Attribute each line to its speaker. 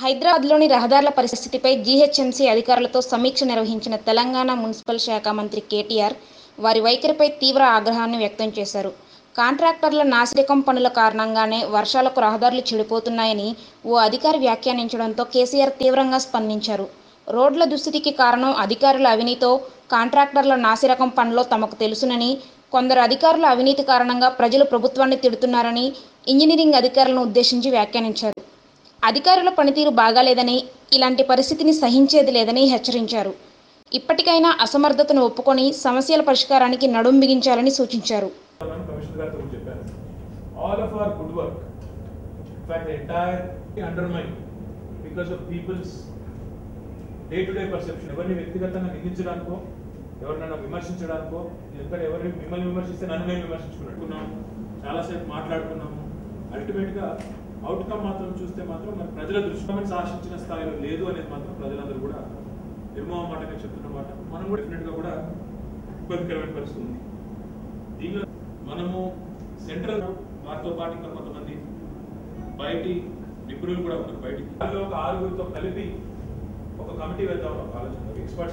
Speaker 1: హైదరాబాద్లోని రహదారుల పరిస్థితిపై జీహెచ్ఎంసీ అధికారులతో సమీక్ష నిర్వహించిన తెలంగాణ మున్సిపల్ శాఖ మంత్రి కేటీఆర్ వారి వైఖరిపై తీవ్ర ఆగ్రహాన్ని వ్యక్తం చేశారు. కాంట్రాక్టర్ల నాసిరకం పనుల కారణంగానే వర్షాలకు రహదారులు చెడిపోతున్నాయని ఓ అధికారి వ్యాఖ్యానించడంతో కేసీఆర్ తీవ్రంగా స్పందించారు. రోడ్ల దుస్థితికి కారణం అధికారుల అవినీతో కాంట్రాక్టర్ల నాసిరకం పనిలో తమకు తెలుసునని కొందరు అధికారుల అవినీతి కారణంగా ప్రజలు ప్రభుత్వాన్ని తిడుతున్నారని ఇంజనీరింగ్ అధికారులను ఉద్దేశించి వ్యాఖ్యానించారు. అధికారుల పనితీరు బాగాలేదని ఇలాంటి పరిస్థితిని సహించేది లేదని హెచ్చరించారు. ఇప్పటికైనా అసమర్థతను ఒప్పుకొని సమస్యల పరిష్కారానికి నడుం బిగించాలని సూచించారు.
Speaker 2: మనం కమిషనర్ గారితో కూడా చెప్పాను all of our good work in fact entire undermine day to day perception ఎవరిని వ్యక్తిగతంగా నిందించడానికో ఎవరినైనా విమర్శించడానికో ఎక్కడ ఎవరిని మిమ్మల్ని విమర్శిస్తే నన్ను నేను విమర్శించుకున్నాం చాలాసేపు మాట్లాడుకున్నాము. అల్టిమేట్గా అవుట్కమ్ మాత్రం చూస్తే మాత్రం మరి ప్రజల దృష్టి ఆశించిన స్థాయిలో లేదు అనేది మాత్రం ప్రజలందరూ కూడా నిర్మోహమాటంగా చెప్తున్నమాట మనం కూడా డెఫినెట్గా కూడా ఇబ్బందికరమైన పరిస్థితి ఉంది. దీనిలో మనము సెంట్రల్ వారితో పాటు ఇంకా కొంతమంది బయటి నిపుణులు కూడా ఉన్నారు బయటికి. ఒక ఆరుగురితో కలిపి ఒక కమిటీ వేద్దాం ఒక ఆలోచన. ఎక్స్పర్ట్స్